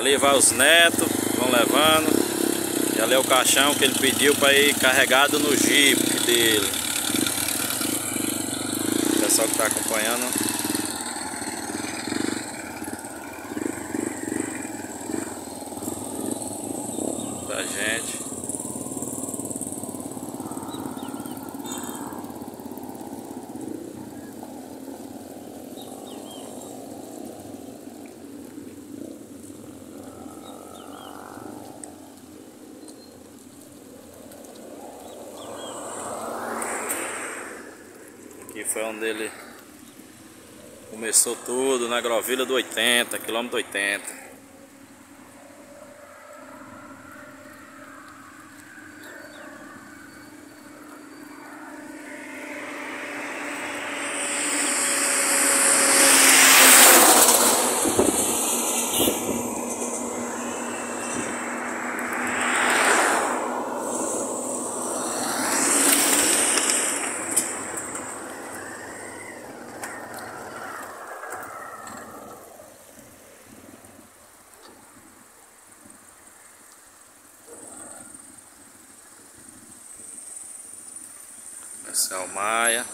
Ali vai os netos, vão levando. E ali é o caixão que ele pediu para ir carregado no jipe dele. O pessoal que está acompanhando gente. Aqui foi onde ele começou tudo, na Grovilha do 80, quilômetro 80. O Maia.